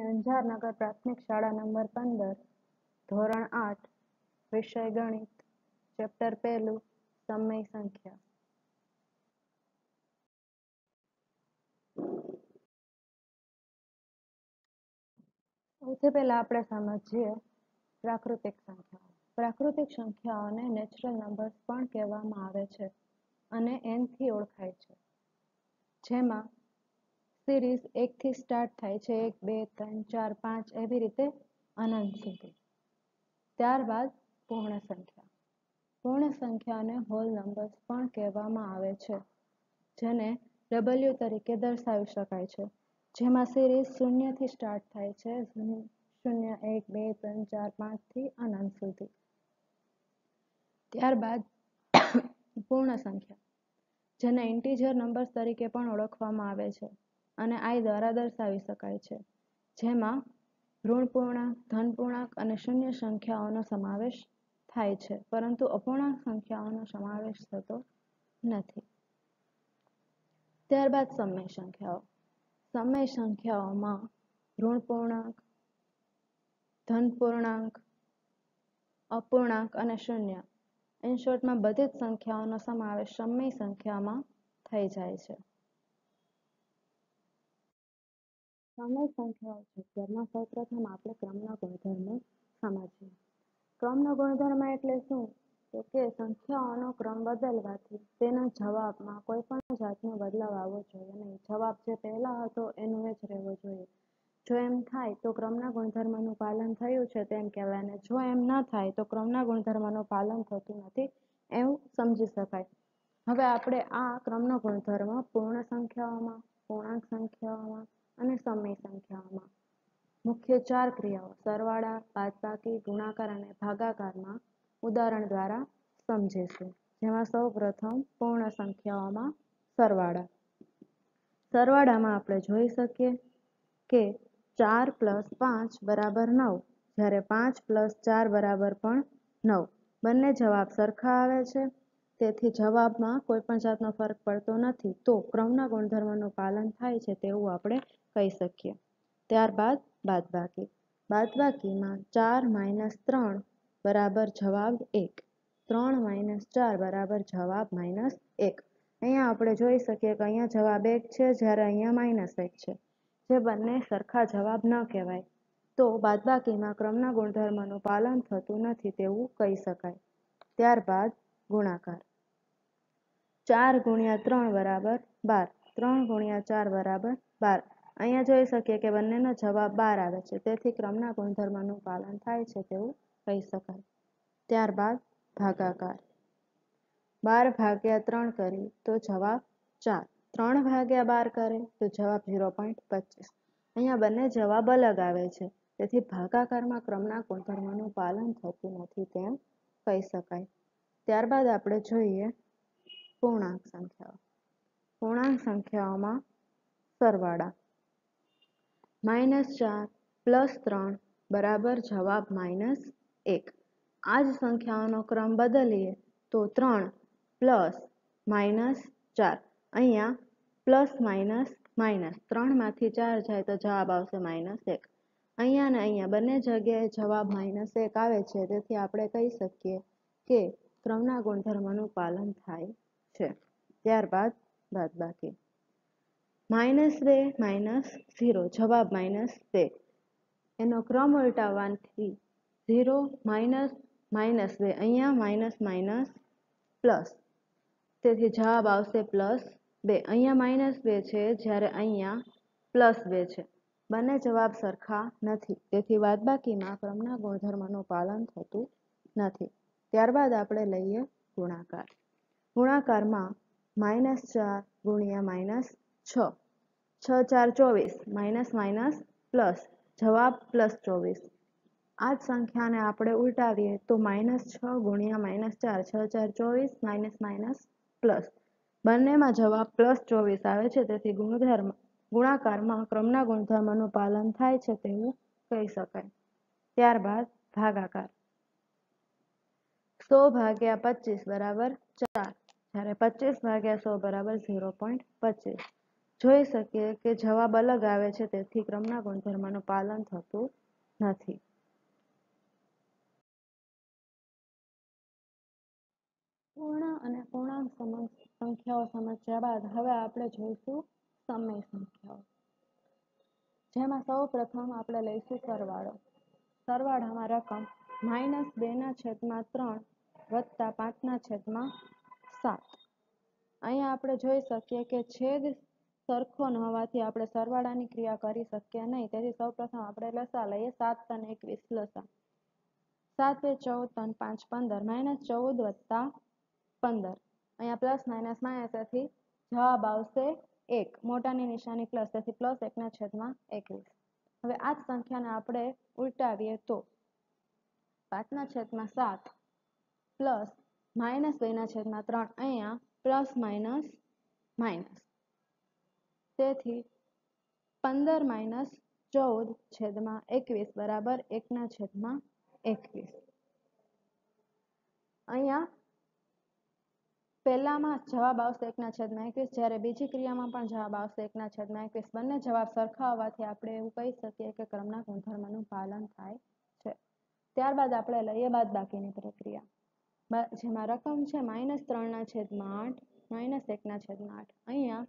અંજારનગર પ્રાથમિક શાળા નંબર પંદર, ધોરણ આઠ, વિષય ગણિત, ચેપ્ટર પહેલું, સમય સંખ્યા. સૌથી પહેલા આપણે સમજીએ પ્રાકૃતિક સંખ્યાઓ. પ્રાકૃતિક સંખ્યાઓને નેચરલ નંબર્સ પણ કહેવામાં આવે છે અને એનથી ઓળખાય છે. જેમાં સિરીઝ એકથી સ્ટાર્ટ થાય છે, એક, બે, ત્રણ, ચાર, પાંચ, એવી રીતે અનંત સુધી. ત્યારબાદ પૂર્ણ સંખ્યા પૂર્ણ સંખ્યાને હોલ નંબર્સ પણ કહેવામાં આવે છે, જેને ડબલ્યુ તરીકે દર્શાવી શકાય છે. જેમાં સિરીઝ શૂન્યથી સ્ટાર્ટ થાય છે, શૂન્ય, એક, બે, ત્રણ, ચાર પાંચથી અનંત સુધી. ત્યારબાદ પૂર્ણ સંખ્યા જેને ઇન્ટીજર નંબર્સ તરીકે પણ ઓળખવામાં આવે છે. અને આઈ દ્વારા દર્શાવી શકાય છે. જેમાં ઋણ પૂર્ણાંક ધન પૂર્ણાંક અને શૂન્ય સંખ્યાઓનો સમાવેશ થાય છે, પરંતુ અપૂર્ણાંક સંખ્યાઓનો સમાવેશ થતો નથી. ત્યારબાદ સમય સંખ્યાઓ. સમય સંખ્યાઓમાં ઋણ પૂર્ણાંક ધન પૂર્ણાંક અપૂર્ણાંક અને શૂન્ય. ઇન શોર્ટમાં બધી જ સંખ્યાઓનો સમાવેશ સમય સંખ્યામાં થઈ જાય છે. સમય સંખ્યાઓ છે તેમાં સૌપ્રથમ આપણે ક્રમના ગુણધર્મ સમજીએ. ક્રમનો ગુણધર્મ એટલે શું? તો કે સંખ્યાઓનો ક્રમ બદલવાથી તેના જવાબમાં કોઈ પણ જાતનો બદલાવ આવવો જોઈએ નહીં. જવાબ જે પહેલા હતો એનું જ રહેવો જોઈએ. જો એમ થાય તો ક્રમના ગુણધર્મનું પાલન થયું છે તેમ કહેવાય અને જો એમ ન થાય તો ક્રમના ગુણધર્મનું પાલન થતું નથી એવું સમજી શકાય. હવે આપણે આ ક્રમનો ગુણધર્મ પૂર્ણ સંખ્યાઓમાં, પૂર્ણાંક સંખ્યાઓમાં અને સમય સંખ્યાઓમાં મુખ્ય ચાર ક્રિયાઓ, સરવાળા, બાદબાકી, ગુણાકાર અને ભાગાકારમાં ઉદાહરણ દ્વારા સમજીશું. જેમાં સૌ પ્રથમ પૂર્ણ સંખ્યાઓમાં સરવાળા. સરવાળામાં આપણે જોઈ શકીએ કે ચાર પ્લસ પાંચ બરાબર નવ, જ્યારે પાંચ પ્લસ ચાર બરાબર પણ નવ. બંને જવાબ સરખા આવે છે. તેથી જવાબમાં કોઈ પણ જાતનો ફરક પડતો નથી, તો ક્રમના ગુણધર્મનું પાલન થાય છે તેવું આપણે કહી શકીએ. ત્યારબાદ બાદબાકી. બાદબાકીમાં ચાર માઇનસ ત્રણ બરાબર જવાબ એક. ત્રણ માઇનસ ચાર બરાબર જવાબ માઇનસ એક. અહીંયા આપણે જોઈ શકીએ કે અહીંયા જવાબ એક છે, જ્યારે અહીંયા માઇનસ એક છે. જે બંને સરખા જવાબ ન કહેવાય. તો બાદબાકીમાં ક્રમના ગુણધર્મનું પાલન થતું નથી તેવું કહી શકાય. ત્યારબાદ ગુણાકાર. ચાર ગુણ્યા ત્રણ બરાબર બાર. ત્રણ ગુણ્યા ચાર બરાબર બાર. અહીંયા જોઈ શકીએ કે બંનેનો જવાબ બાર આવે છે. તેથી ક્રમના ગુણધર્મનું પાલન થાય છે તેવું કહી શકાય. ત્યારબાદ ભાગાકાર. બાર ભાગ્યા ત્રણ કરી તો જવાબ ચાર. ત્રણ ભાગ્યા બાર કરે તો જવાબ ઝીરો પોઈન્ટ પચીસ. અહીંયા બંને જવાબ અલગ આવે છે. તેથી ભાગાકારમાં ક્રમના ગુણધર્મનું પાલન થતું નથી તેમ કહી શકાય. ત્યારબાદ આપણે જોઈએ પૂર્ણાંક સંખ્યાઓ. પૂર્ણાંક સંખ્યાઓમાં સરવાળા. માઇનસ ચાર પ્લસ ત્રણ બરાબર જવાબ માઇનસ એક. આ જ સંખ્યાઓનો ક્રમ બદલીએ તો ત્રણ પ્લસ માઇનસ ચાર. અહીંયા પ્લસ માઇનસ માઇનસ ત્રણમાંથી ચાર જાય તો જવાબ આવશે માઇનસ એક. અહીંયા ને અહીંયા બંને જગ્યાએ જવાબ માઇનસ એક આવે છે. તેથી આપણે કહી શકીએ કે ક્રમના ગુણધર્મનું પાલન થાય છે. ત્યારબાદ બાદબાકી માઇનસ બે, માઇનસ ઝીરો, જવાબ માઇનસ બે. એનો ક્રમ ઉલટાવવાથી ઝીરો, માઇનસ માઇનસ બે. અહીંયા માઇનસ માઇનસ, પ્લસ. તેથી જવાબ આવશે પ્લસ બે. અહીંયા માઇનસ બે છે, જ્યારે અહીંયા પ્લસ બે છે. બંને જવાબ સરખા નથી. તેથી બાદબાકીમાં ક્રમના ગુણધર્મનું પાલન થતું નથી. ત્યારબાદ આપણે લઈએ ગુણાકાર. ગુણાકારમાં માઇનસ ચાર ગુણ્યા માઇનસ છ. છ, ચાર, ચોવીસ. Minus minus plus. જવાબ પ્લસ ચોવીસ. આ જ સંખ્યાને આપણે ઉલટાવીએ તો માઇનસ છ ગુણ્યા માઇનસ ચાર. છ, ચાર, ચોવીસ માઇનસ માઇનસ પ્લસ. બંનેમાં જવાબ પ્લસ ચોવીસ આવે છે. તેથી ગુણધર્મ, ગુણાકારમાં ક્રમના ગુણધર્મનું પાલન થાય છે તેવું કહી શકાય. ત્યારબાદ ભાગાકાર. સો ભાગ્યા પચીસ બરાબર ચાર. જ્યારે પચીસ ભાગ્યા સો બરાબર ઝીરો પોઈન્ટ પચીસ જોઈ શકીએ કે જવાબ અલગ આવે છે, તેથી ક્રમના ગુણધર્મનું પાલન થતું નથી. પૂર્ણ અને પૂર્ણાંક સંખ્યાઓ સમજ્યા બાદ હવે આપણે જોઈશું સમય સંખ્યાઓ. જેમાં સૌ પ્રથમ આપણે લઈશું સરવાળો. સરવાળામાં રકમ માઇનસ બેના છેદમાં ત્રણ વત્તા પાંચના છેદમાં સાત. અહીંયા આપણે જોઈ શકીએ કે છેદ સરખો ન હોવાથી આપણે સરવાળાની ક્રિયા કરી શકીએ નહીં. તેથી સૌપ્રથમ આપણે લસા લઈએ સાત ત્રણ એકવીસ લસા. સાત ચૌદ, ત્રણ પાંચ પંદર. માઇનસ ચૌદ વત્તા પંદર. અહીંયા પ્લસ માઇનસ માઇનસ તેથી જવાબ આવશે એક. મોટાની નિશાની પ્લસ, તેથી પ્લસ એકના છેદમાં એકવીસ. હવે આ જ સંખ્યાને આપણે ઉલટાવીએ તો. પાંચના છેદમાં સાત પ્લસ માઇનસ બેના છેદમાં ત્રણ અહીંયા પ્લસ માઇનસ માઇનસ. તેથી પંદર માઇનસ ચૌદ છેદમાં એકવીસ બરાબર એકના છેદમાં એકવીસ. અહીંયા પહેલામાં જવાબ આવશે એકના છેદમાં એકવીસ, જ્યારે બીજી ક્રિયામાં પણ જવાબ આવશે એકના છેદમાં એકવીસ. બંને જવાબ સરખા હોવાથી આપણે એવું કહી શકીએ કે ક્રમના ગુણધર્મનું પાલન થાય છે. ત્યારબાદ આપણે લઈએ બાદ બાકીની પ્રક્રિયા. જેમાં રકમ છે માઇનસ ત્રણના છેદમાં આઠ માઇનસ એકના છેદમાં આઠ. અહીંયા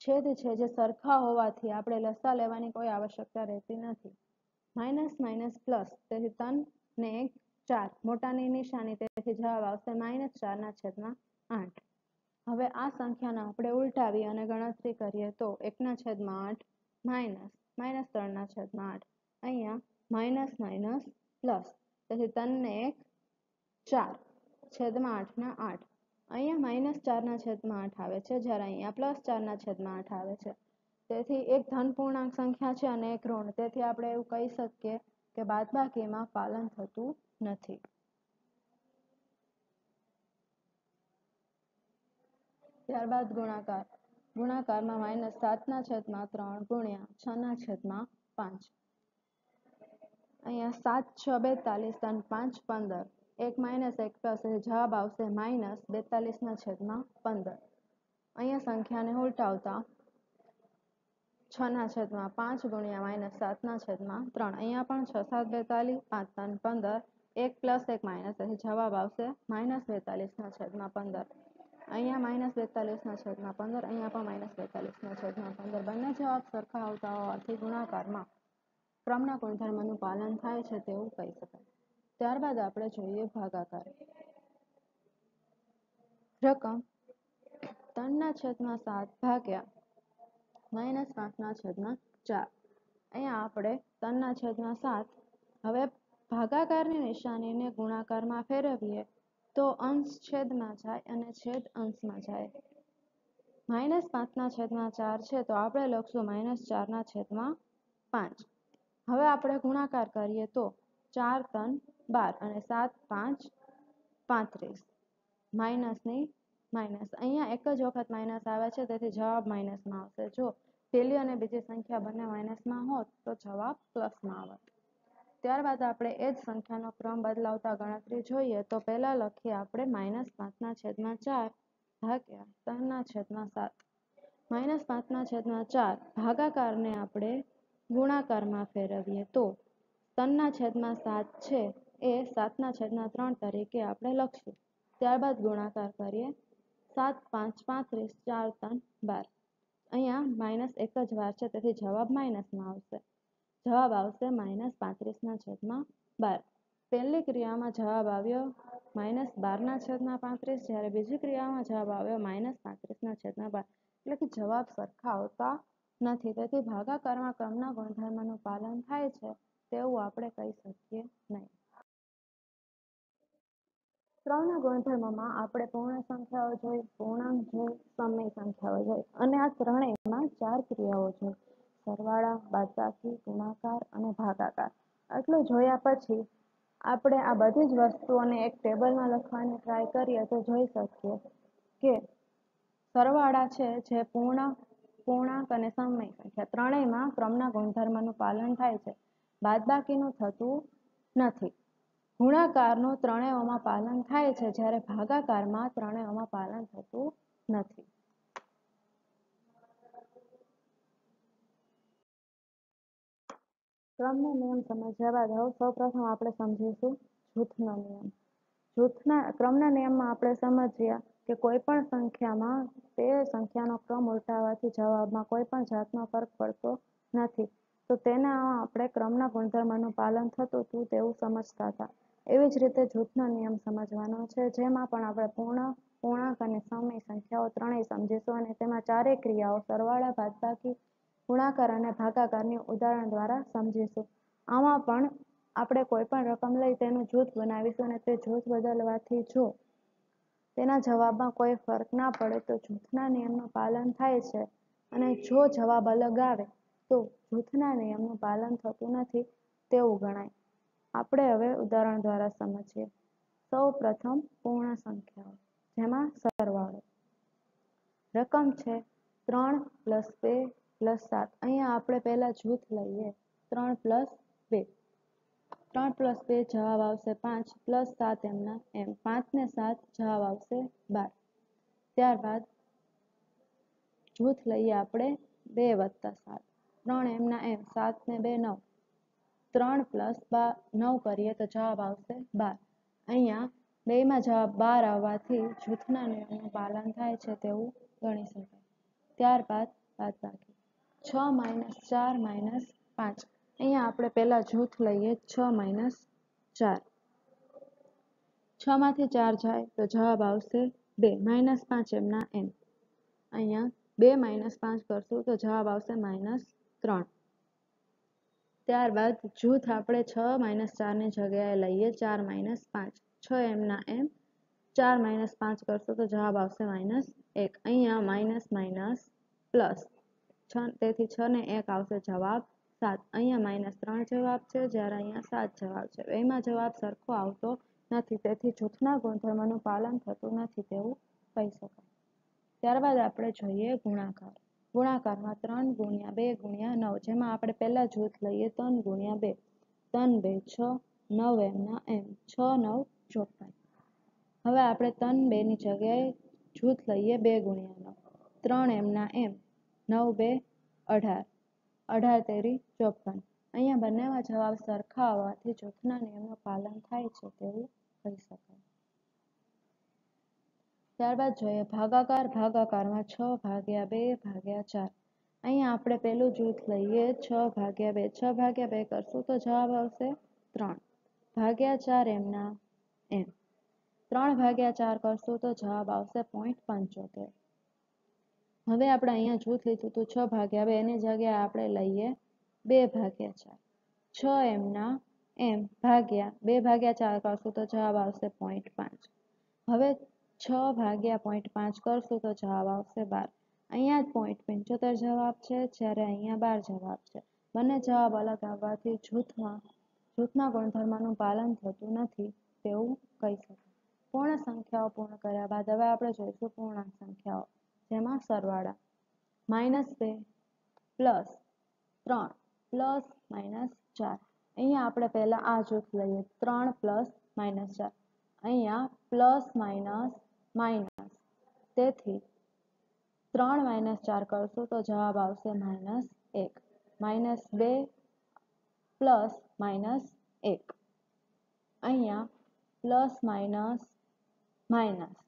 છેદ છે જે સરખા હોવાથી આપણે લસા લેવાની કોઈ આવશ્યકતા રહેતી નથી. માઇનસ માઇનસ પ્લસ, તેથી ત્રણ ને એક, ચાર. મોટાની નિશાની, તેથી જવાબ આવશે માઇનસ ચારના છેદમાં આઠ. હવે આ સંખ્યાને આપણે ઉલટાવી અને ગણતરી કરીએ તો એકના છેદમાં આઠ માઇનસ માઇનસ ત્રણના છેદમાં આઠ. અહીંયા માઇનસ માઇનસ પ્લસ, તેથી ત્રણને એક ચાર, છેદમાં આઠના આઠ. અહીંયા માઇનસ ચારના છેદમાં આઠ આવે છે, જ્યારે અહીંયા પ્લસ ચારના છેદમાં આઠ આવે છે. તેથી એક ધન પૂર્ણાંક સંખ્યા છે અને એક ઋણ. તેથી આપણે એવું કહી શકીએ કે બાદબાકીમાં પાલન થતું નથી. ત્યારબાદ ગુણાકાર. ગુણાકારમાં માઇનસ સાતના છેદમાં ત્રણ ગુણ્યા છના છેદમાં પાંચ. અહીંયા સાત છ બેતાલીસ અને પાંચ પંદર. એક માઇનસ એક પ્લસ જવાબ આવશે માઇનસ બેતાલીસના છેદમાં પંદર. અહીંયા સંખ્યાને ઉલટાવતા છના છેદમાં પાંચ ગુણ્યા માઇનસ સાતના છેદમાં ત્રણ. અહીંયા પણ છ, સાત, બેતાલીસ, પાંચ, ત્રણ, પંદર. એક પ્લસ એક માઇનસ તેથી જવાબ આવશે માઇનસ બેતાલીસના છેદમાં પંદર. અહીંયા માઇનસ બેતાલીસના છેદમાં પંદર, અહીંયા પણ માઇનસ બેતાલીસના છેદમાં પંદર. બંને જવાબ સરખા આવતા હોવાથી ગુણાકારમાં ક્રમના ગુણધર્મનું પાલન થાય છે તેવું કહી શકાય. ત્યારબાદ આપણે જોઈએ ભાગાકાર. રકમ ત્રણના છેદમાં સાત ભાગ્યા માઇનસ પાંચના છેદમાં ચાર. અહીંયા આપણે ત્રણના છેદમાં સાત. હવે ભાગાકારની નિશાનીને ગુણાકારમાં ફેરવીએ તો અંશ છેદમાં જાય અને છેદ અંશમાં જાય. માઇનસ પાંચના છેદમાં ચાર છે તો આપણે લખશું માઇનસ ચારના છેદમાં પાંચ. હવે આપણે ગુણાકાર કરીએ તો ચાર ત્રણ બાર અને સાત પાંચ પાંત્રીસ. માઇનસની માઇનસ. અહીંયા એક જ વખત માઇનસ આવે છે, તેથી જવાબ માઇનસમાં આવશે. જો પેલી અને બીજી સંખ્યા બંને માઇનસમાં હોત, તો જવાબ પ્લસમાં આવત. ત્યારબાદ આપણે એ જ સંખ્યાનો ક્રમ બદલાવતા ગણતરી જોઈએ, તો પહેલા લખીએ આપણે માઇનસ પાંચના છેદમાં ચાર ભાગ્યા ત્રણના છેદમાં સાત. માઇનસ પાંચના છેદમાં ચાર ભાગાકારને આપણે ગુણાકારમાં ફેરવીએ તો ત્રણના છેદમાં સાત છે એ સાતના છેદના ત્રણ તરીકે આપણે લખશું. ત્યારબાદ ગુણાકાર કરીએ. સાત, પાંચ, પાંત્રીસ, ચાર, ત્રણ, બાર. અહીંયા માઇનસ એક જ વાર છે, તેથી જવાબ માઇનસમાં આવશે. જવાબ આવશે માઇનસ પાંત્રીસના છેદમાં બાર. પહેલી ક્રિયામાં જવાબ આવ્યો માઇનસ બારના છેદના પાંત્રીસ, જ્યારે બીજી ક્રિયામાં જવાબ આવ્યો માઇનસ પાંત્રીસના છેદના બાર. એટલે કે જવાબ સરખા આવતા નથી. તેથી ભાગાકારમાં ક્રમના ગુણધર્મનું પાલન થાય છે, તેવું આપણે કહી શકીએ નહીં. ત્રણના ગુણધર્મમાં આપણે પૂર્ણ સંખ્યાઓ જોઈ, પૂર્ણાંક જોઈ, સમય સંખ્યાઓ જોઈ અને આ ત્રણેયમાં ચાર ક્રિયાઓ જોઈ. સરવાળા, બાદબાકી, ગુણાકાર અને ભાગાકાર. આટલું જોયા પછી આપણે આ બધી જ વસ્તુઓને એક ટેબલમાં લખવાની ટ્રાય કરીએ તો જોઈ શકીએ કે સરવાળા છે જે પૂર્ણ, પૂર્ણાંક અને સમય સંખ્યા. ત્રણેયમાં ક્રમના ગુણધર્મનું પાલન થાય છે. બાદબાકીનું થતું નથી. ગુણાકારનું ત્રણેયમાં પાલન થાય છે, જ્યારે ભાગાકારમાં ત્રણેયમાં પાલન થતું નથી. ક્રમનો નિયમ સમજ્યા બાદ હવે સૌપ્રથમ આપણે સમજીશું જૂથનો નિયમ. જૂથના, ક્રમના નિયમમાં આપણે સમજ્યા કે કોઈ પણ સંખ્યામાં તે સંખ્યાનો ક્રમ ઉલટાવવાથી જવાબમાં કોઈ પણ જાતનો ફરક પડતો નથી. તો તેના આપણે ક્રમના ગુણધર્મનું પાલન થતું હતું તેવું સમજતા હતા. એવી જ રીતે જૂથનો નિયમ સમજવાનો છે, જેમાં પણ આપણે પૂર્ણ, પૂર્ણાંક અને સમય સંખ્યાઓ ત્રણેય સમજીશું અને તેમાં ચારેય ક્રિયાઓ સરવાળા બાદબાકી ગુણાકાર અને ભાગાકારની ઉદાહરણ દ્વારા સમજીશું. આમાં પણ આપણે કોઈ પણ રકમ લઈ તેનું જૂથ બનાવીશું અને તે જૂથ બદલવાથી જો તેના જવાબમાં કોઈ ફરક ના પડે તો જૂથના નિયમનું પાલન થાય છે અને જો જવાબ અલગ આવે તો જૂથના નિયમનું પાલન થતું નથી તેવું ગણાય. આપણે હવે ઉદાહરણ દ્વારા સમજીએ. સૌ પ્રથમ પૂર્ણ સંખ્યાઓ, જેમાં સરવાળો. રકમ છે ત્રણ પ્લસ બે પ્લસ સાત. અહીંયા આપણે પહેલા જૂથ લઈએ. ત્રણ પ્લસ બે. ત્રણ પ્લસ બે જવાબ આવશે પાંચ. પ્લસ સાત એમના એમ. પાંચ ને સાત જવાબ આવશે બાર. ત્યારબાદ જૂથ લઈએ આપણે બે વત્તા સાત. ત્રણ એમના એમ. સાત ને બે નવ. ત્રણ પ્લસ બાર, નવ કરીએ તો જવાબ આવશે બાર. અહીંયા બેમાં જવાબ બાર આવવાથી જૂથના નિયમનું પાલન થાય છે તેવું ગણી શકાય. ત્યારબાદ બાદબાકી છ માઇનસ ચાર માઇનસ પાંચ. અહીંયા આપણે પહેલાં જૂથ લઈએ, છ માઇનસ ચાર. છમાંથી ચાર જાય તો જવાબ આવશે બે. માઇનસ પાંચ એમના એમ અહીંયા બે માઇનસ પાંચ કરશું તો જવાબ આવશે માઇનસ ત્રણ. ત્યારબાદ જૂથ આપણે છ માઇનસ ચારની જગ્યાએ લઈએ, ચાર માઇનસ પાંચ. છ એમના એમ, ચાર માઇનસ પાંચ કરશો તો જવાબ આવશે માઇનસ એક. અહીંયા માઇનસ માઇનસ પ્લસ છ, તેથી છ ને એક આવશે જવાબ સાત. અહીંયા માઇનસ ત્રણ જવાબ છે, જ્યારે અહીંયા સાત જવાબ છે. એમાં જવાબ સરખો આવતો નથી, તેથી જૂથના ગુણધર્મનું પાલન થતું નથી તેવું કહી શકાય. ત્યારબાદ આપણે જોઈએ ગુણાકાર. ગુણાકારમાં ત્રણ ગુણ્યા બે ગુણ્યા નવ, જેમાં આપણે પહેલા જૂથ લઈએ ત્રણ ગુણ્યા બે. ત્રણ બે છ નવ એમના એમ. છ, નવ ચોપન હવે આપણે ત્રણ બેની જગ્યાએ જૂથ લઈએ બે ગુણ્યા નવ. ત્રણ એમના એમ. નવ બે અઢાર. અઢાર તેરી ચોપન. અહીંયા બંનેમાં જવાબ સરખા હોવાથી જૂથના નિયમનું પાલન થાય છે તેવું કહી શકાય. ત્યારબાદ જોઈએ, ભાગાકાર, ભાગાકારમાં છ ભાગ્યા બે ભાગ્યા ચાર. અહીંયા આપણે પહેલું જૂથ લઈએ, છ ભાગ્યા બે. છ ભાગ્યા બે કરશું તો જવાબ આવશે ત્રણ. ભાગ્યા ચાર એમના એમ. ત્રણ ભાગ્યા ચાર કરશું તો જવાબ આવશે પોઈન્ટ પંચોતેર. હવે આપણે અહીંયા જૂથ લીધું હતું છ ભાગ્યા બે. એની જગ્યાએ આપણે લઈએ બે ભાગ્યા ચાર. છ એમના એમ. ભાગ્યા બે ભાગ્યા ચાર કરશું તો જવાબ આવશે પોઈન્ટ પાંચ. હવે છ ભાગ્યા પોઈન્ટ પાંચ કરશું તો જવાબ આવશે બાર. અહીંયા જ પોઈન્ટ પંચોતેર જવાબ છે, જ્યારે અહીંયા બાર જવાબ છે. બંને જવાબ અલગ આવવાથી જૂથમાં, જૂથના ગુણધર્મનું પાલન થતું નથી તેવું કહી શકાય. પૂર્ણ સંખ્યાઓ પૂર્ણ કર્યા બાદ હવે આપણે જોઈશું પૂર્ણાંક સંખ્યાઓ, જેમાં સરવાળા માઇનસ બે પ્લસ ત્રણ પ્લસ માઇનસ ચાર. અહીંયા આપણે પહેલાં આ જૂથ લઈએ, ત્રણ પ્લસ માઇનસ ચાર. અહીંયા પ્લસ માઇનસ માઇનસ તેથી ત્રણ માઇનસ ચાર કરશો તો જવાબ આવશે માઇનસ એક. માઇનસ બે પ્લસ માઇનસ એક. અહીંયા પ્લસ માઇનસ માઇનસ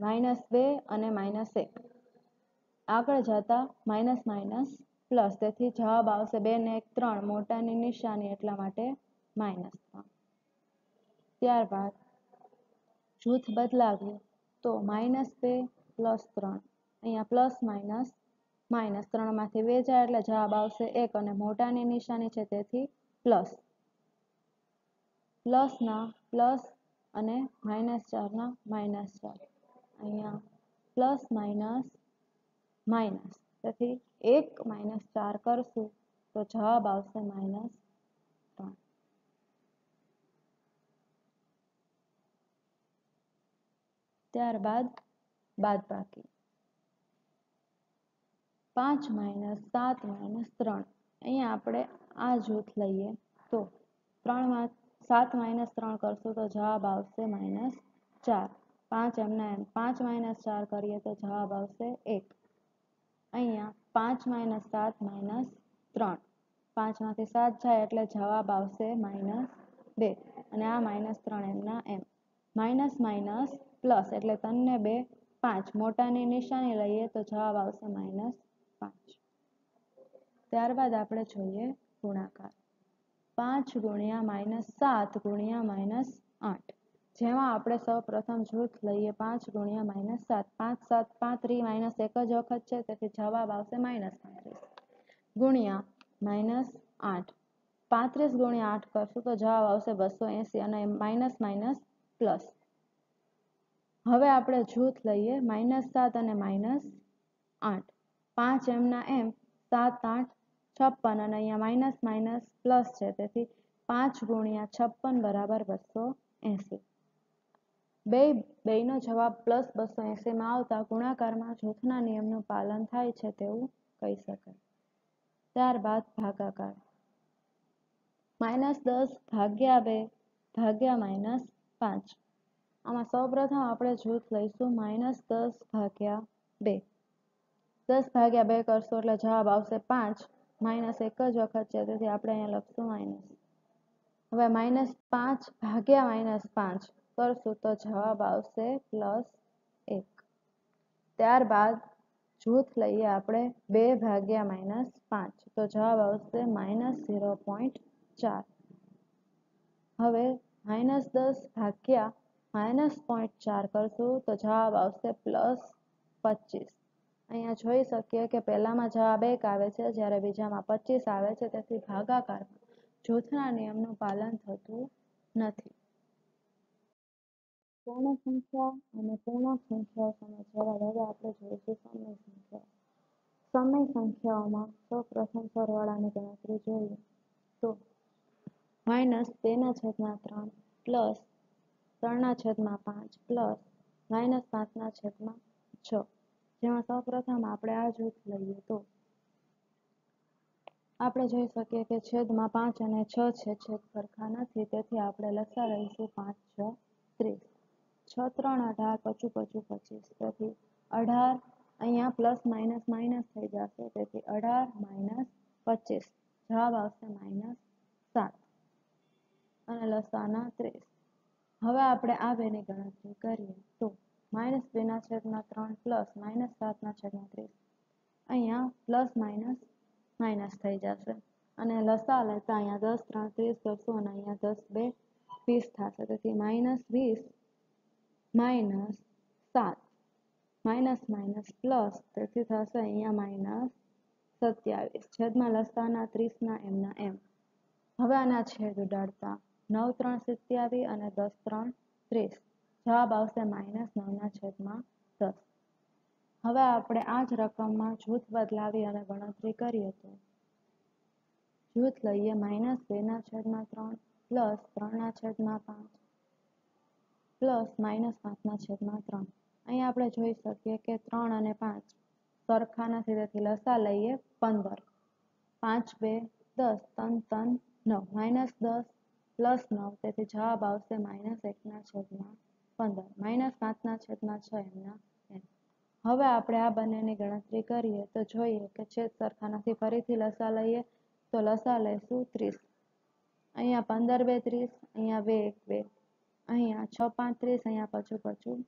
માઇનસ બે અને માઇનસ એક. આગળ જતા માઇનસ માઇનસ પ્લસ. તેથી જવાબ આવશે બે ને એક ત્રણ. મોટાની નિશાની એટલા માટે માઇનસ ત્યારબાદ જૂથ બદલાવ્યું. તો માઇનસ બે પ્લસ ત્રણ. અહીંયા પ્લસ માઇનસ માઇનસ ત્રણમાંથી બે જાય એટલે જવાબ આવશે એક અને મોટાની નિશાની છે તેથી પ્લસ. પ્લસના પ્લસ અને માઇનસ ચારના માઇનસ ચાર. અહીંયા પ્લસ માઇનસ માઇનસ તેથી એક માઇનસ ચાર કરશું તો જવાબ આવશે માઇનસ ત્રણ ત્યારબાદ બાદબાકી પાંચ માઇનસ સાત માઇનસ ત્રણ. અહીંયા આપણે આ જૂથ લઈએ તો ત્રણ સાત માઇનસ ત્રણ કરશું તો જવાબ આવશે માઇનસ ચાર. પાંચ એમના એમ. પાંચ માઇનસ ચાર કરીએ તો જવાબ આવશે એક. અહીંયા પાંચ માઇનસ સાત માઇનસ ત્રણ. પાંચમાંથી સાત જાય એટલે જવાબ આવશે માઇનસ બે. અને આ માઇનસ ત્રણ એમના એમ. માઇનસ માઇનસ પ્લસ એટલે ત્રણને બે પાંચ. મોટાની નિશાની લઈએ તો જવાબ આવશે માઇનસ પાંચ. ત્યારબાદ આપણે જોઈએ ગુણાકાર. પાંચ ગુણ્યા માઇનસ સાત ગુણ્યા માઇનસ આઠ. જેમાં આપણે સૌ પ્રથમ જૂથ લઈએ પાંચ ગુણ્યા માઇનસ સાત. પાંચ, સાત પાંત્રી માઇનસ એક જ વખત છે, તેથી જવાબ આવશે માઇનસ પાંત્રીસ. ગુણ્યા માઇનસ આઠ. પાંત્રીસ ગુણ્યા આઠ કરશું તો જવાબ આવશે બસો એંસી અને માઇનસ માઇનસ પ્લસ. હવે આપણે જૂથ લઈએ માઇનસ સાત અને માઇનસ આઠ. પાંચ એમના એમ, સાત, આઠ, છપ્પન અને અહીંયા માઇનસ માઇનસ પ્લસ છે. તેથી પાંચ ગુણ્યા છપ્પન બરાબર બસો એંસી. બે બેનો જવાબ પ્લસ બસો એંસીમાં આવતા ગુણાકારમાં જૂથના નિયમનું પાલન થાય છે તેવું કહી શકાય. ત્યારબાદ ભાગાકાર. માઇનસ દસ ભાગ્યા બે ભાગ્યા માઇનસ પાંચ. આમાં સૌપ્રથમ આપણે જૂથ લઈશું. માઇનસ દસ ભાગ્યા બે. દસ ભાગ્યા બે કરશું એટલે જવાબ આવશે પાંચ. માઇનસ એક જ વખત છે, તેથી આપણે અહીંયા લખશું માઇનસ. હવે માઇનસ પાંચ ભાગ્યા માઇનસ પાંચ કરશું તો જવાબ આવશે પ્લસ એક. ત્યારબાદ જૂથ લઈએ આપણે બે ભાગ્યા માઇનસ પાંચ. તો જવાબ આવશે માઇનસ ઝીરો પોઈન્ટ ચાર. હવે માઇનસ દસ ભાગ્યા માઇનસ પોઈન્ટ ચાર કરશું તો જવાબ આવશે પ્લસ પચીસ. અહીંયા જોઈ શકીએ કે પહેલામાં જવાબ એક આવે છે, જ્યારે બીજામાં પચીસ આવે છે, તેથી ભાગાકારમાં જૂથના નિયમનું પાલન થતું નથી. પૂર્ણ સંખ્યા અને પૂર્ણાંક સંખ્યાઓ સમજવા હવે આપણે જોઈશું સમય સંખ્યા. સમય સંખ્યાઓમાં સૌ પ્રથમ સરવાળાની ગણતરી જોઈએ તો માઇનસ તેના છેદના ત્રણ પ્લસ ત્રણના છેદમાં પાંચ પ્લસ માઇનસ પાંચના છેદમાં છ. જેમાં સૌપ્રથમ આપણે આ જૂથ લઈએ તો આપણે જોઈ શકીએ કે છેદમાં પાંચ અને છ છે, છેદ સરખા નથી. તેથી આપણે લખતા રહીશું પાંચ, છ, ત્રીસ. છ, ત્રણ, અઢાર, પચું પચું, પચીસ. તેથી અઢાર અહીંયા પ્લસ માઇનસ માઇનસ થઈ જશે. તેથી અઢાર માઇનસ પચીસ. જવાબ આવશે માઇનસ સાત. અને લસાના ત્રીસ. હવે આપણે આ બેની ગણતરી કરીએ તો માઇનસ બેના છેદમાં ત્રણ પ્લસ માઇનસ સાતના છેદમાં ત્રીસ. અહીંયા પ્લસ માઇનસ માઇનસ થઈ જશે. અને લસા લેતા અહીંયા દસ, ત્રણ, ત્રીસ કરશું અને અહીંયા દસ, બે, વીસ થશે. તેથી માઇનસ વીસ માઇનસ સાત. માઇનસ માઇનસ પ્લસ તેથી થશે અહીંયા માઇનસ સત્યાવીસ. છેદમાં લસાના, ત્રીસના, એમના, એમ. હવે આના છેદ ઉડાડતા નવ ત્રણ સિત્યાવીસ અને દસ ત્રણ ત્રીસ. જવાબ આવશે માઇનસ નવના છેદમાં દસ. હવે આપણે આ જ રકમમાં જૂથ બદલાવી અને ગણતરી કરીએ તો. જૂથ લઈએ માઇનસ બેના છેદમાં ત્રણ, પ્લસ ત્રણના છેદમાં પાંચ, પ્લસ માઇનસ પાંચના છેદમાં ત્રણ. અહીં આપણે જોઈ શકીએ કે ત્રણ અને પાંચ સરખા નથી તેથી લસા લઈએ પંદર. પાંચ બે દસ, ત્રણ ત્રણ, નવ. માઇનસ દસ પ્લસ નવ, તેથી જવાબ આવશે માઇનસ એકના છેદમાં પંદર. માઇનસ પાંચના છેદમાં છ એમના એમ. હવે આપણે આ બંનેની ગણતરી કરીએ તો જોઈએ કે છેદ સરખા ફરીથી લસા લઈએ તો લસા લઈશું ત્રીસ. અહીંયા પંદર બે ત્રીસ, અહીંયા બે એક બે. અહીંયા છ પાંત્રીસ અહીંયા પચું પચું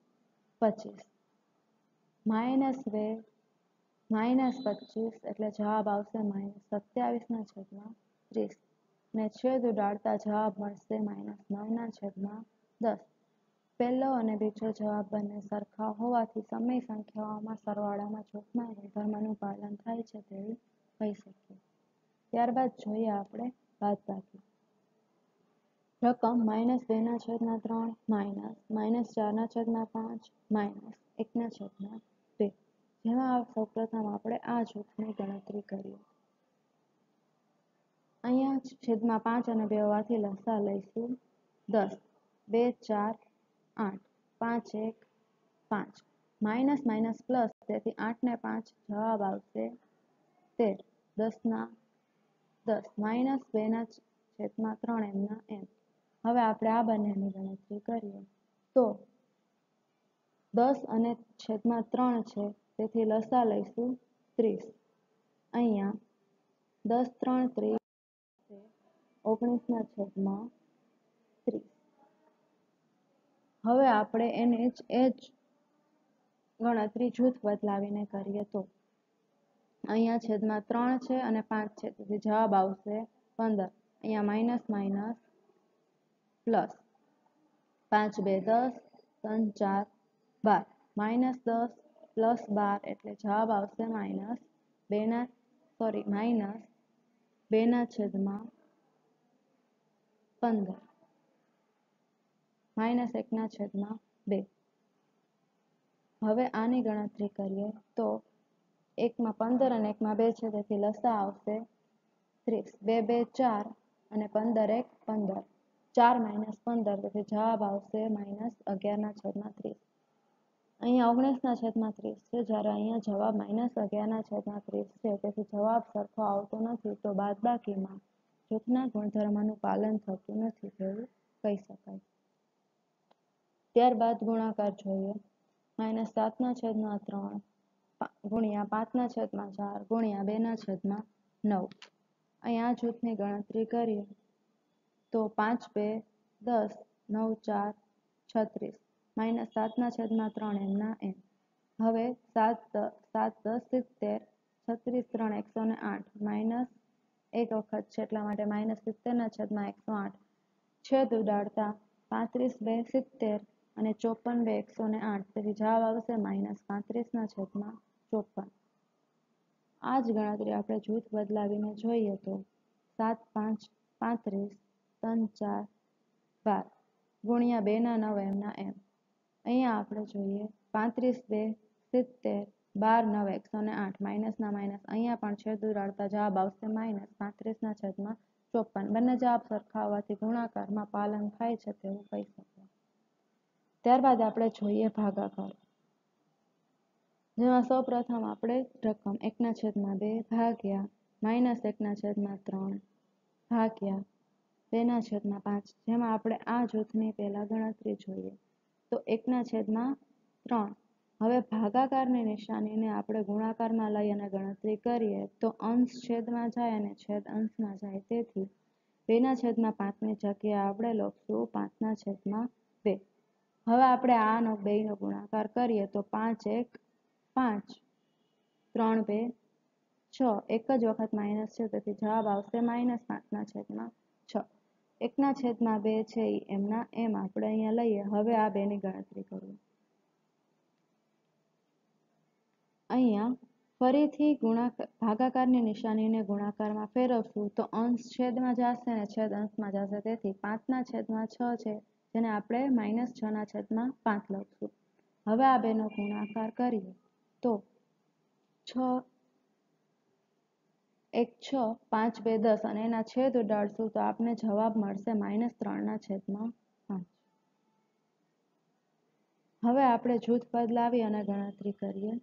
પચીસ. માઇનસ બે, માઇનસ પચીસ, એટલે જવાબ આવશે માઇનસ સત્યાવીસના છેદમાં ત્રીસ. ને છેદ ઉડાડતા જવાબ મળશે માઇનસ નવના છેદમાં દસ. પહેલો અને બીજો જવાબ બંને સરખા હોવાથી સમય સંખ્યાઓમાં સરવાળામાં જૂથના ગુણધર્મનું પાલન થાય છે તેવી કહી શકીએ. ત્યારબાદ જોઈએ આપણે બાદબાકી રકમ માઇનસ બેના છેદમાં ત્રણ માઇનસ માઇનસ ચારના છેદમાં પાંચ માઇનસ એકના છેદમાં બે. જેમાં સૌપ્રથમ આપણે આ જૂથની ગણતરી કરીએ. અહીંયા છેદમાં પાંચ અને બે હોવાથી લસા લઈશું. દસ, બે, ચાર, આઠ, પાંચ, એક, પાંચ. Minus minus, plus. તેથી આઠ ને પાંચ જવાબ આવશે તેર. દસના દસ. માઇનસ બેના છેદમાં ત્રણ એમના એમ. હવે આપણે આ બંનેની ગણતરી કરીએ. તો દસ અને છેદમાં ત્રણ છે. તેથી લસા લઈશું ત્રીસ. અહીંયા દસ, ત્રણ, ત્રીસ. ઓગણીસના છેદમાં ત્રીસ. હવે આપણે એને જ ગણતરી જૂથ બદલાવીને કરીએ તો. અહીંયા છેદમાં ત્રણ છે અને પાંચ છે. જવાબ આવશે પંદર. અહીંયા માઇનસ માઇનસ પ્લસ પાંચ બે દસ, ત્રણ ચાર બાર. માઇનસ દસ પ્લસ બાર એટલે જવાબ આવશે માઇનસ બેના, સોરી, માઇનસ બેના છેદમાં પંદર. માઇનસ એકના છેદમાં બે. હવે આની ગણતરી કરીએ તો એકમાં પંદર અને એકમાં બે છે, તેથી લસા આવશે ત્રીસ. બે બે, ચાર અને પંદર એક, પંદર. ચાર માઇનસ પંદર, તેથી જવાબ આવશે માઇનસ અગિયારના છેદમાં ત્રીસ. અહીંયા ઓગણીસના છેદમાં ત્રીસ છે, જ્યારે અહીંયા જવાબ માઇનસ અગિયારના છેદમાં ત્રીસ છે, તેથી જવાબ સરખો આવતો નથી, તો બાદબાકીમાં જૂથના ગુણધર્મનું પાલન થતું નથી તેવું કહી શકાય. ત્યારબાદ ગુણાકાર જોઈએ. માઇનસ સાતના છેદમાં ત્રણ ગુણ્યા પાંચના છેદમાં ચાર, ગુણ્યા બેના છેદમાં નવ. અહીંયા જૂથની ગણતરી કરીએ તો પાંચ બે દસ નવ ચાર છત્રીસ. માઇનસ સાતના છેદમાં ત્રણ એમના એમ. હવે સાત સાત દસ સિત્તેર, છત્રીસ ત્રણ એકસો ને આઠ. માઇનસ એક વખત છે એટલા માટે માઇનસ સિત્તેરના છેદમાં એકસો આઠ. છેદ ઉડાડતા પાંત્રીસ બે સિત્તેર અને ચોપન બે એકસો ને આઠ. તેથી જવાબ આવશે માઇનસ પાંત્રીસના છેદમાં ચોપન. આ જ ગણતરી આપણે જૂથ બદલાવીને જોઈએ તો સાત, પાંચ, પાંત્રીસ, ત્રણ, ચાર, બાર ગુણ્યા બેના નવ એમના એમ. અહીંયા આપણે જોઈએ પાંત્રીસ બે સિત્તેર બાર નવ એકસો ને આઠ માઇનસના માઇનસ અહીંયા પણ છેદ ઉડાડતા જવાબ આવશે માઇનસ પાંત્રીસના છેદમાં ચોપન. બંને જવાબ સરખા હોવાથી ગુણાકારમાં પાલન થાય છે તેવું કહી શકાય. ત્યારબાદ આપણે જોઈએ ભાગાકાર. જેમાં સૌ પ્રથમ આપણે રકમ એકના છેદમાં બે ભાગ્યા માઇનસ એકના છેદમાં ત્રણ ભાગ્યા બેના છેદમાં પાંચ. જેમાં આપણે આ જૂથની પહેલા ગણતરી જોઈએ. તો એકના છેદમાં ત્રણ. હવે ભાગાકારની નિશાનીને આપણે ગુણાકારમાં લઈ અને ગણતરી કરીએ તો અંશ છેદમાં જાય અને છેદ અંશમાં જાય. તેથી બેના છેદમાં પાંચની જગ્યાએ આપણે લખશું પાંચના છેદમાં બે. હવે આપણે આનો બેનો ગુણાકાર કરીએ તો પાંચ એક પાંચ ત્રણ બે છ. એક જ વખત માઇનસ છે, તેથી જવાબ આવશે માઇનસ પાંચના છેદમાં છ. એકના છેદમાં બે છે એ એમના એમ આપણે અહીંયા લઈએ. હવે આ બેની ગણતરી કરીએ. અહીંયા ફરીથી ગુણાકાર ભાગાકારની નિશાનીને ગુણાકારમાં ફેરવશું તો અંશ છેદમાં જશે અને છેદ અંશમાં જશે. તેથી પાંચના છેદમાં છ છે, જેને આપણે માઇનસ છના છેદમાં પાંચ લખશું. હવે આ બેનો ગુણાકાર કરીએ. તો છ, એક છ, પાંચ, બે, દસ અને એના છેદ ઉડાડશું તો આપણે જવાબ મળશે માઇનસ ત્રણના છેદમાં પાંચ. હવે આપણે જૂથ બદલાવી અને ગણતરી કરીએ.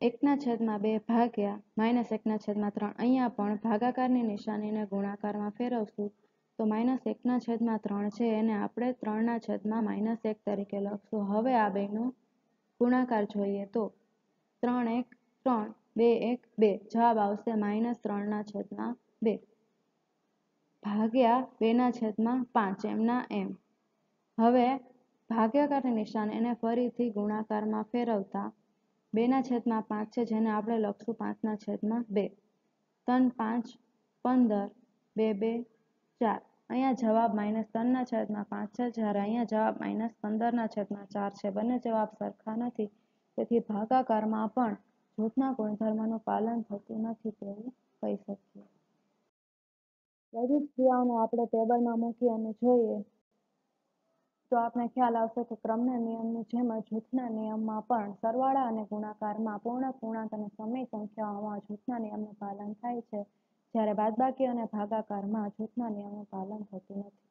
એકના છેદમાં બે ભાગ્યા માઇનસ એકના છેદમાં ત્રણ. અહીંયા પણ ભાગાકારની નિશાનીને ગુણાકારમાં ફેરવશું. તો માઇનસ એકના છેદમાં ત્રણ છે, એને આપણે ત્રણના છેદમાં માઇનસ એક તરીકે લખશું. હવે આ બેનો ગુણાકાર જોઈએ તો ત્રણ એક ત્રણ, બે એક બે. જવાબ આવશે માઇનસ ત્રણના છેદમાં બે. ભાગ્યા બેના છેદમાં પાંચ, એમના એમ. હવે ભાગ્યાકારની નિશાન એને ફરીથી ગુણાકારમાં ફેરવતા બેના છેદમાં પાંચ છે, જેને આપણે લખશું પાંચના છેદમાં બે. ત્રણ પાંચ, પંદર, બે બે, ચાર. અહીંયા જવાબ માઇનસ ત્રણના છેદમાં પાંચ છે, જ્યારે અહીંયા જવાબ માઇનસ પંદરના છેદમાં ચાર છે. બંને જવાબ સરખા નથી. તેથી ભાગાકારમાં પણ જૂથના ગુણધર્મનું પાલન થતું નથી તેવું કહી શકીએ. બધી જ ક્રિયાઓને આપણે ટેબલમાં મૂકી અને જોઈએ તો આપણે ખ્યાલ આવશે કે ક્રમના નિયમની જેમ જ જૂથના નિયમમાં પણ સરવાળા અને ગુણાકારમાં પૂર્ણ પૂર્ણાંક અને સમય સંખ્યાઓમાં જૂથના નિયમનું પાલન થાય છે. જ્યારે બાદબાકી અને ભાગાકારમાં જૂથના નિયમનું પાલન થતું નથી.